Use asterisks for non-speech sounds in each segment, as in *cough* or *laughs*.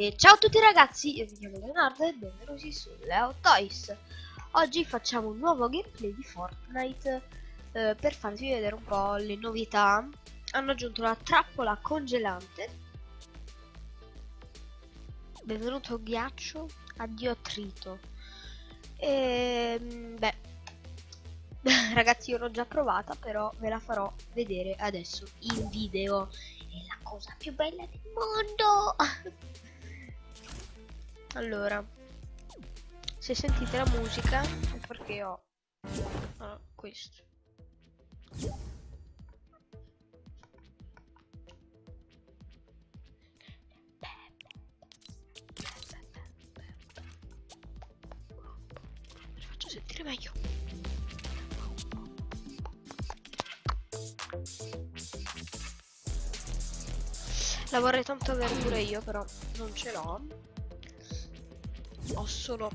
E ciao a tutti ragazzi, io mi chiamo Leonardo e benvenuti su Leo Toys. Oggi facciamo un nuovo gameplay di Fortnite eh, per farvi vedere un po' le novità. Hanno aggiunto la trappola congelante. Benvenuto ghiaccio, addio attrito. E beh, *laughs* ragazzi io l'ho già provata, però ve la farò vedere adesso in video. È la cosa più bella del mondo! *laughs* Allora, se sentite la musica è perché ho ah, questo. Faccio sentire meglio. La vorrei tanto avere pure io, però non ce l'ho ho solo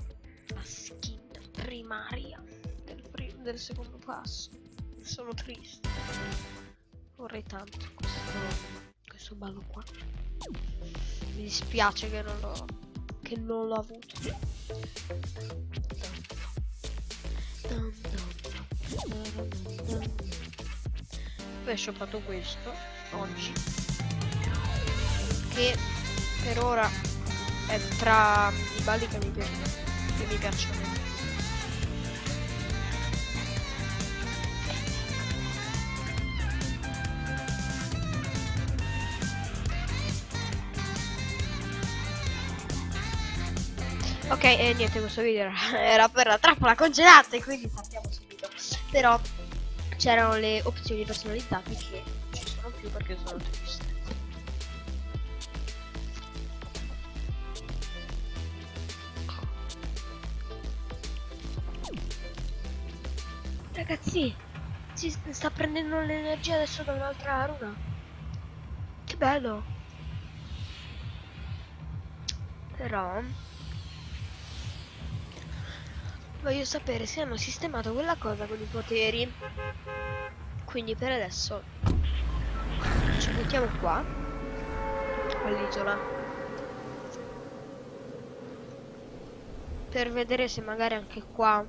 la skin primaria del, prim del secondo passo. Sono triste. Vorrei tanto questo, questo ballo qua. Mi dispiace che non l'ho che non l'ho avuto. Poi ho shoppato questo oggi. Che per ora è tra i balli che mi, pi che mi piacciono Ok, e niente, questo video era *laughs* per la trappola congelata e quindi partiamo subito. Però c'erano le opzioni personalizzate che non ci sono più perché sono triste. Ragazzi, si sta prendendo l'energia adesso da un'altra runa. Che bello. Però voglio sapere se hanno sistemato quella cosa con i poteri. Quindi per adesso ci buttiamo qua all'isola per vedere se magari anche qua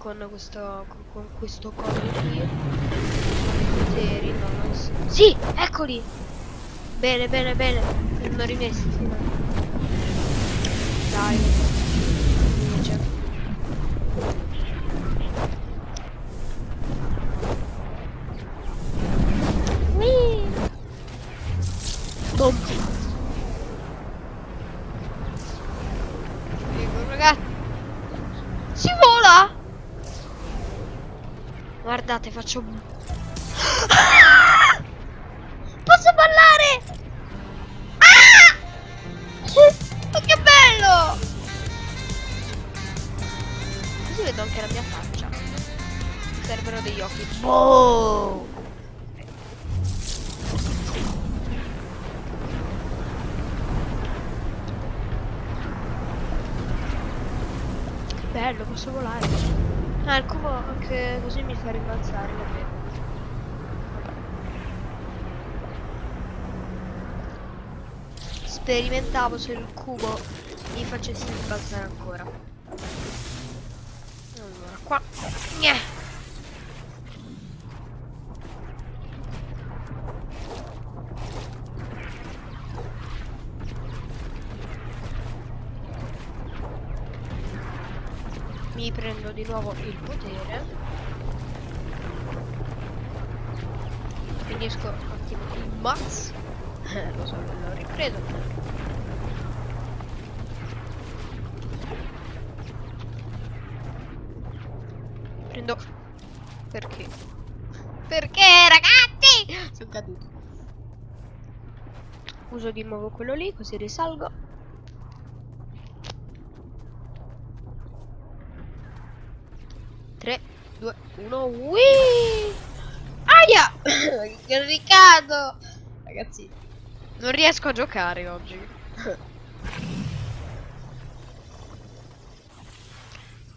con questo con, con questo coso qui. Poteri no, non so. sì eccoli! Bene bene bene. Sono rimessi dai Guardate, faccio... Ah! *laughs* Posso ballare! Ah! Che bello! Così vedo anche la mia faccia. Mi servono degli occhi. Boh! Che bello, posso volare. Ah, il cubo anche così mi fa rimbalzare, vabbè. Sperimentavo se il cubo mi facesse rimbalzare ancora. Allora, qua. Gnè. Mi prendo di nuovo il potere. Finisco un attimo il max lo so l'ho ripreso. Prendo. Perché? Perché ragazzi? Sono caduto. Uso di nuovo quello lì così risalgo 3, 2, 1, Wii! Aia! *coughs* che ricado! Ragazzi, non riesco a giocare oggi. *laughs*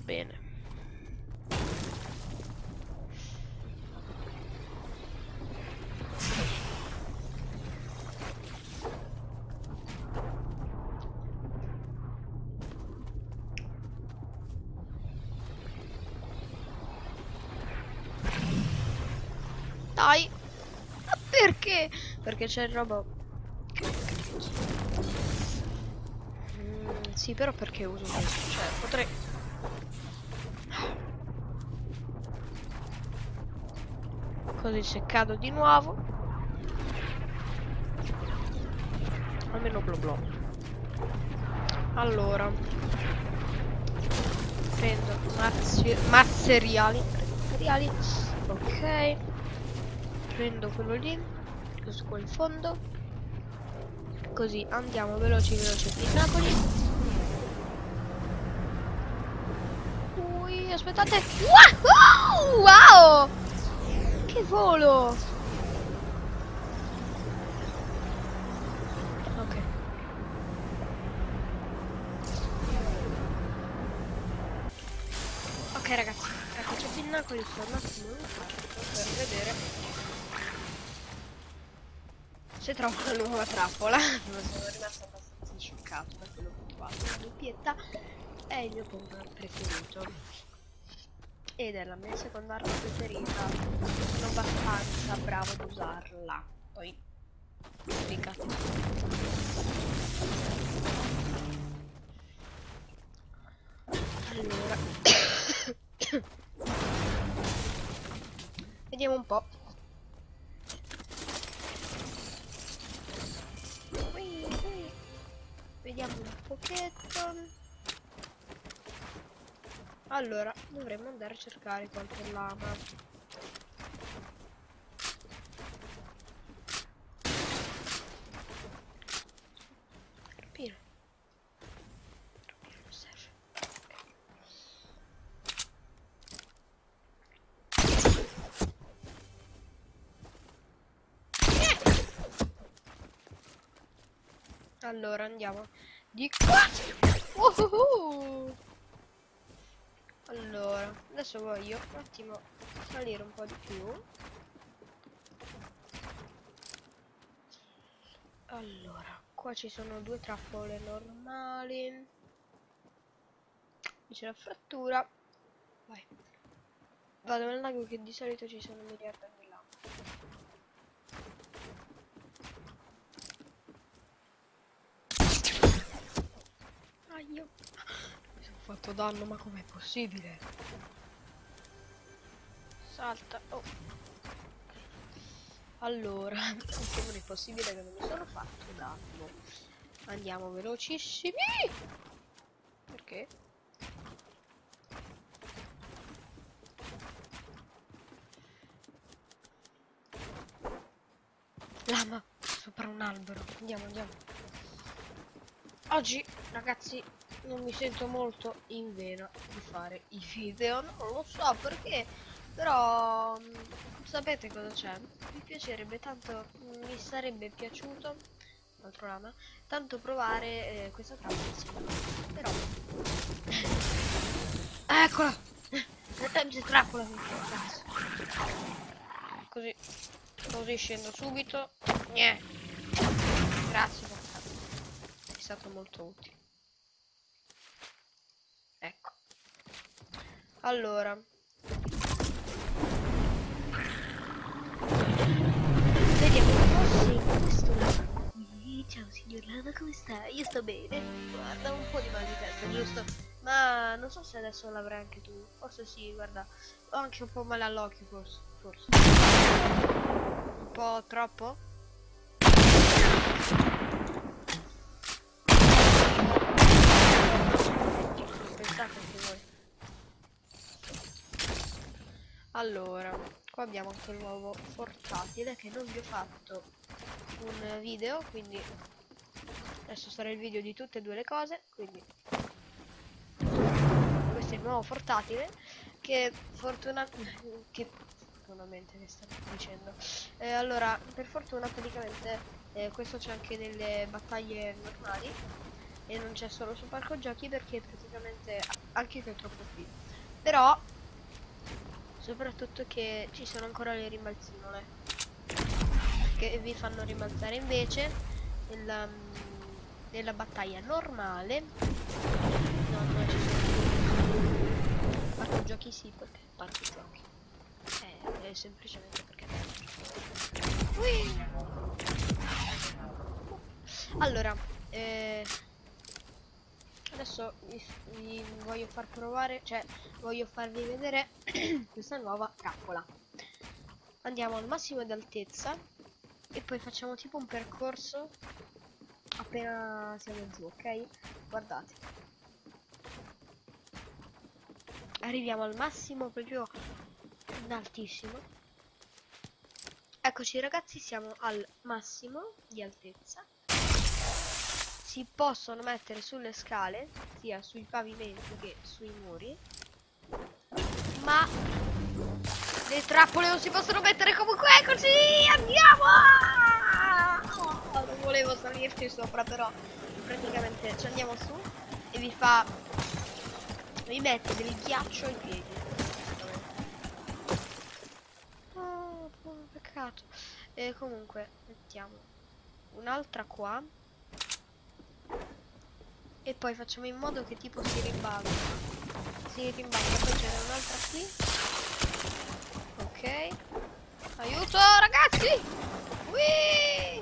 Bene. Dai! Ma perché? C'è il robot. Mm, sì, però perché uso questo? Cioè, potrei... Così se cado di nuovo. Almeno blo blo. Allora. Prendo mazzi mazzeriali. Materiali. Ok. Prendo quello lì. Qua in fondo. Così andiamo veloci veloci pinnacoli. Ui, aspettate. Wow! wow! Che volo! Ok. Ok ragazzi, ecco c'è pinnacoli sto un attimo per vedere se trovo una nuova trappola. sono rimasto abbastanza scioccato da quello che ho trovato. La doppietta è il mio Pokémon preferito. Ed è la mia seconda arma preferita. Sono abbastanza bravo ad usarla. Poi complicati allora. *coughs* Vediamo un po' vediamo un pochetto allora, dovremmo andare a cercare qualche lama. Allora andiamo di qua. Uh -huh -huh. Allora, adesso voglio un attimo salire un po' di più. Allora, qua ci sono due trappole normali. Qui c'è la frattura. Vai. Vado nel lago che di solito ci sono miliardi di là. Aio fatto danno, ma com'è possibile? Salta. Oh. Allora, *laughs* come è possibile che non mi sono fatto danno? Andiamo velocissimi. Perché? Lama sopra un albero. Andiamo, andiamo. Oggi, ragazzi, non mi sento molto in vena di fare i video, non lo so perché, però mm, sapete cosa c'è? Mi piacerebbe tanto, mi sarebbe piaciuto, altro lama, tanto provare eh, questa insieme, però... *laughs* Eccola! *laughs* Trappola Così, così scendo subito. Niente. Grazie, stato molto utile. Allora. Vediamo un po' questo lava. Ciao signor Lava, come sta? Io sto bene. Guarda, un po' di mal di testa, giusto? Ma non so se adesso l'avrai anche tu. Forse sì, guarda. Ho anche un po' male all'occhio, forse. forse. Un po' troppo? Allora, qua abbiamo anche il nuovo portatile che non vi ho fatto un video, quindi adesso sarà il video di tutte e due le cose, quindi questo è il nuovo portatile che fortuna che fortunatamente che sto dicendo. Eh, allora per fortuna praticamente eh, questo c'è anche nelle battaglie normali e non c'è solo su parco giochi perché praticamente anche che è troppo qui. Però soprattutto che ci sono ancora le rimbalzinole che vi fanno rimbalzare invece nella, nella battaglia normale. No non ci sono parco giochi sì perché parco giochi. Eh, è semplicemente perché Ui! allora eh, adesso vi, vi voglio far provare cioè voglio farvi vedere *clears throat* questa nuova trappola. Andiamo al massimo di altezza e poi facciamo tipo un percorso appena siamo giù ok? Guardate. Arriviamo al massimo proprio in altissimo. Eccoci ragazzi siamo al massimo di altezza si possono mettere sulle scale sia sui pavimenti che sui muri ma le trappole non si possono mettere. Comunque così andiamo! Oh, non volevo salirci sopra però praticamente ci andiamo su e vi fa vi mette del ghiaccio ai piedi. Oh, peccato. E comunque mettiamo un'altra qua e poi facciamo in modo che tipo si rimbalza si rimbalza poi c'è un'altra qui Ok. Aiuto, ragazzi! Whee!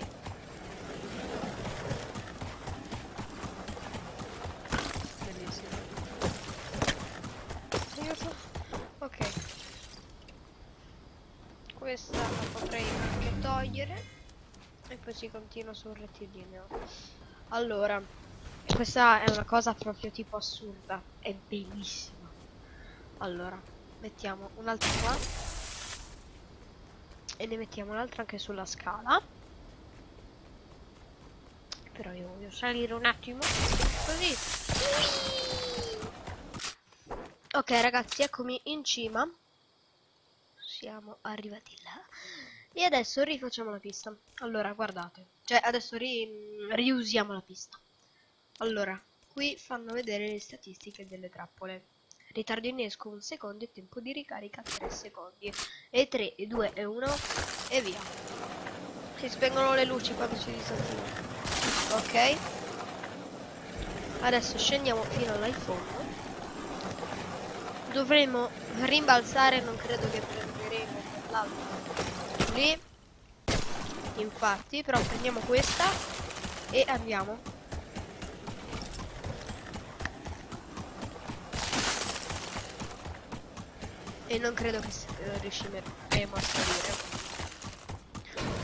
Bellissimo. Aiuto. Ok. Questa la potrei anche togliere. E poi si continua sul rettilineo. Allora, questa è una cosa proprio tipo assurda. È bellissima. Allora, mettiamo un'altra qua. E ne mettiamo un'altra anche sulla scala. Però io voglio salire un attimo. Così. Ok ragazzi eccomi in cima. Siamo arrivati là. E adesso rifacciamo la pista. Allora guardate. Cioè adesso ri riusiamo la pista allora qui fanno vedere le statistiche delle trappole. Ritardo innesco 1 secondo e tempo di ricarica 3 secondi. E 3 e 2 e 1 e via. Si spengono le luci quando si disattiva ok. Adesso scendiamo fino là in dovremo rimbalzare non credo che prenderemo l'altro. Lì. Infatti però prendiamo questa e andiamo E non credo che eh, riusciremo a salire.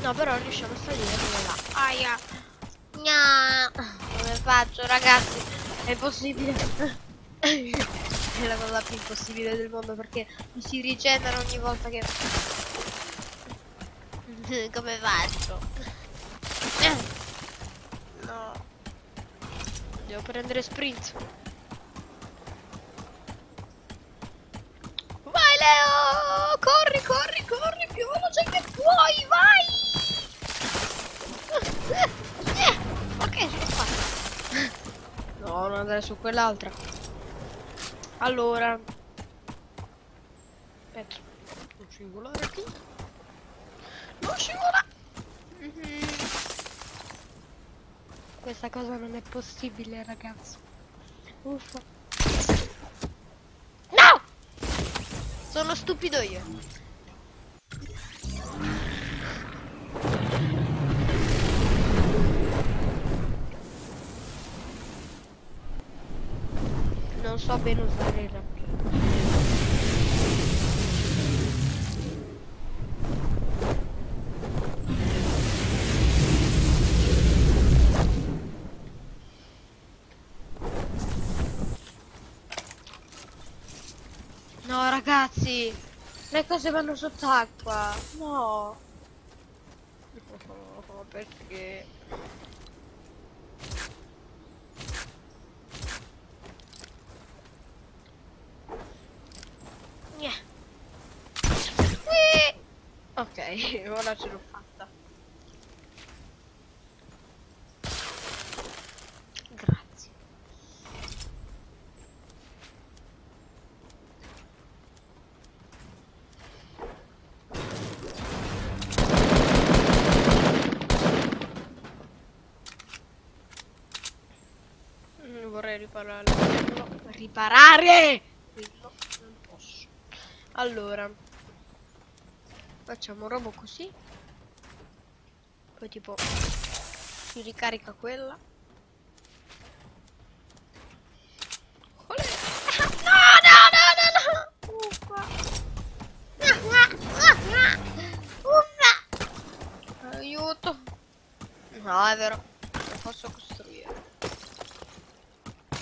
No, però riusciamo a salire come là. Aia. Gna. Come faccio, ragazzi? È possibile. *laughs* è la cosa più impossibile del mondo perché mi si rigenera ogni volta che... *laughs* come faccio? No. Devo prendere sprint. Puoi, vai! Ok. No, non andare su quell'altra. Allora. Aspetta. Non scivolare qui. Non scivola! Mm -hmm. Questa cosa non è possibile, ragazzi. Uffa. Sono stupido io. Non so bene usare il ragazzi! Le cose vanno sott'acqua! No! Oh, perché? Yeah. Ok, *laughs* ora ce l'ho fatta. vorrei riparare. No, riparare! Quello non posso. Allora. Facciamo robo così. Poi tipo si ricarica quella. Olè. *laughs* No, no, no, no, no. Uffa. Uffa. Aiuto. No, è vero. Non posso costruire.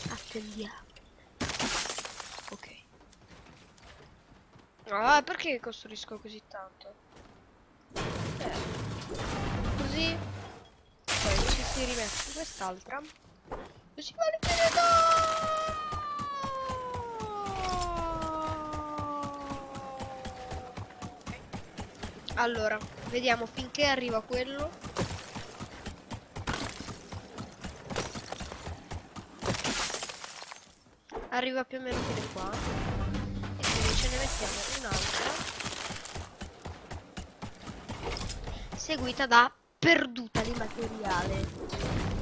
Attendiamo. Ok. Ah, perché costruisco così tanto? Eh. Così. Poi ci si rimette quest'altra. Così va Allora, vediamo finché arriva quello. Arriva più o meno fino qua. Ne mettiamo un'altra. Seguita da perduta di materiale.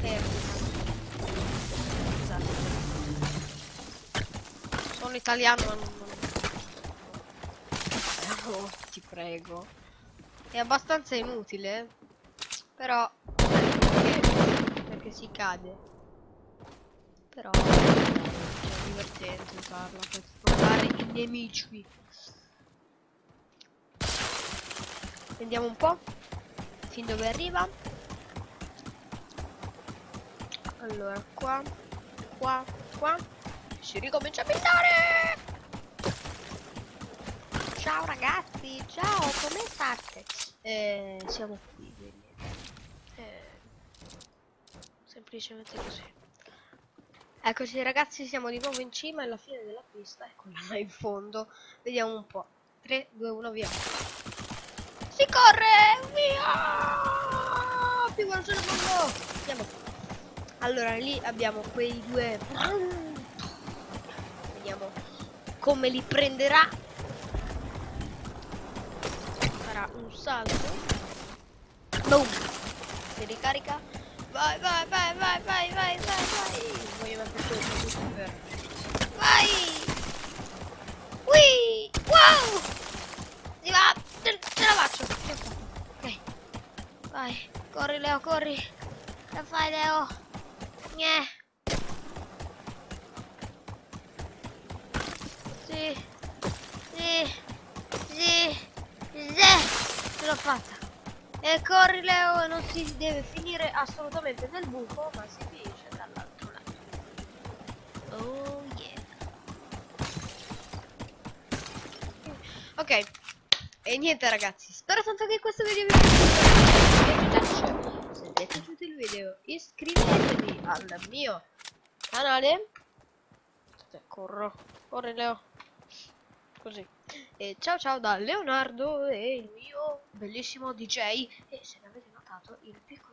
Perduta. Sono italiano ma non... non- Oh, ti prego. È abbastanza inutile. Però... Perché, perché si cade. Però... È divertente usarla per sfruttare nemici. Vediamo un po'. Fin dove arriva. Allora, qua, qua, qua. Si ricomincia a pintare! Ciao ragazzi, ciao, come state? Eh, siamo qui. Eh, semplicemente così. Eccoci ragazzi, siamo di nuovo in cima alla fine della pista, eccola là in fondo. Vediamo un po'. 3, 2, 1, via. Si corre! Via! Più veloce del mondo! Andiamo. Allora, lì abbiamo quei due... Vediamo come li prenderà. Farà un salto. Boom! Si ricarica. Vai, vai, vai, vai, vai, vai, vai, vai. Vai! Ui! Wow! Si va! Ce, ce la faccio! Ok. Vai. Corri Leo, corri. La fai Leo. Gne. Sì. Sì. Sì. Sì. Ce l'ho fatta. E corri Leo, non si deve finire assolutamente nel buco, ma si finisce. Oh yeah. Ok. E niente ragazzi, spero tanto che questo video vi sia piaciuto. Se vi è piaciuto il video iscrivetevi al mio canale. Corro. Corri Leo. Così. E ciao ciao da Leonardo e il mio bellissimo DJ. E se ne avete notato il piccolo